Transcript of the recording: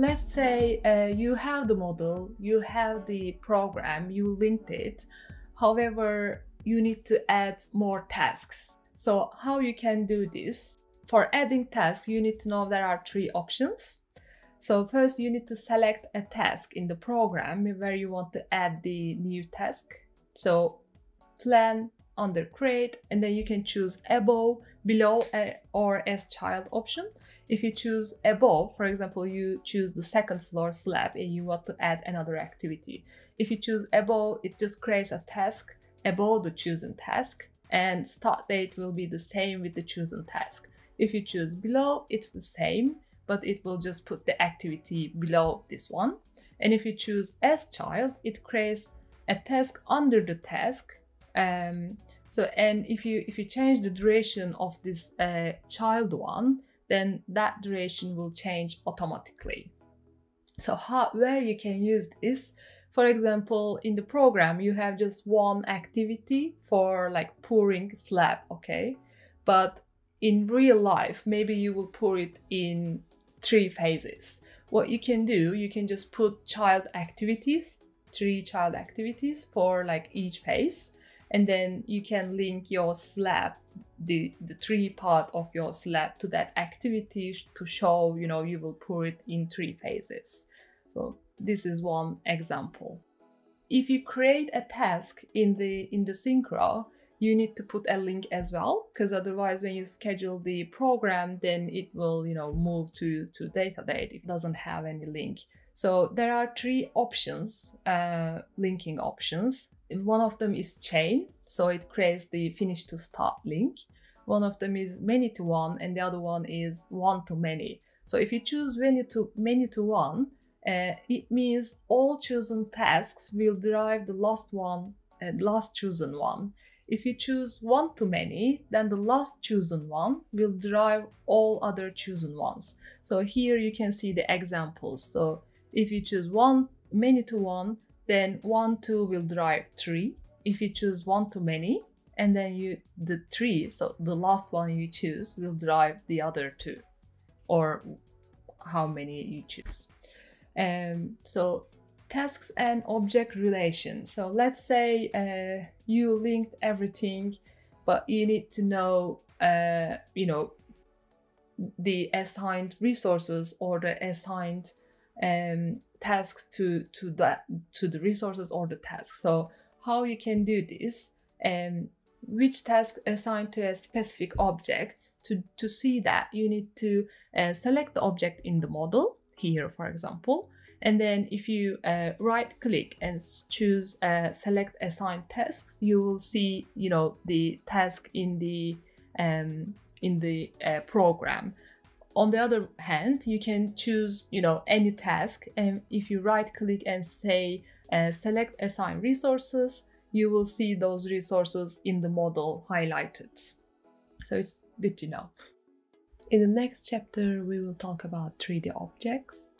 let's say uh, you have the model, you have the program, you linked it. However, you need to add more tasks. So how you can do this? For adding tasks, you need to know there are three options. So first you need to select a task in the program where you want to add the new task. So plan under create and then you can choose above, below eh, or as child option. If you choose above, for example, you choose the second floor slab and you want to add another activity. If you choose above, it just creates a task above the chosen task and start date will be the same with the chosen task. If you choose below, it's the same, but it will just put the activity below this one. And if you choose as child, it creates a task under the task. Um, so, and if you if you change the duration of this uh, child one, then that duration will change automatically. So how, where you can use this, for example, in the program, you have just one activity for like pouring slab, okay? But in real life, maybe you will pour it in three phases. What you can do, you can just put child activities, three child activities for like each phase, and then you can link your slab the the three part of your slab to that activity to show you know you will pour it in three phases. So this is one example. If you create a task in the in the synchro you need to put a link as well because otherwise when you schedule the program then it will you know move to to data date if it doesn't have any link so there are three options uh, linking options one of them is chain so it creates the finish to start link. One of them is many to one and the other one is one to many. So if you choose many to many to one, uh, it means all chosen tasks will drive the last one, uh, last chosen one. If you choose one to many, then the last chosen one will drive all other chosen ones. So here you can see the examples. So if you choose one many to one, then one two will drive three, if you choose one to many and then you the three so the last one you choose will drive the other two or how many you choose. Um, so tasks and object relation so let's say uh, you linked everything but you need to know uh, you know the assigned resources or the assigned um, tasks to to that to the resources or the tasks so how you can do this and which task assigned to a specific object. To, to see that, you need to uh, select the object in the model, here for example, and then if you uh, right click and choose uh, select assign tasks, you will see, you know, the task in the um, in the uh, program. On the other hand, you can choose, you know, any task, and if you right click and say uh, select assign resources, you will see those resources in the model highlighted. So it's good to know. In the next chapter, we will talk about 3D objects.